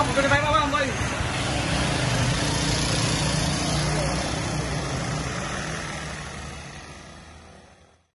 我给你ก็จะไ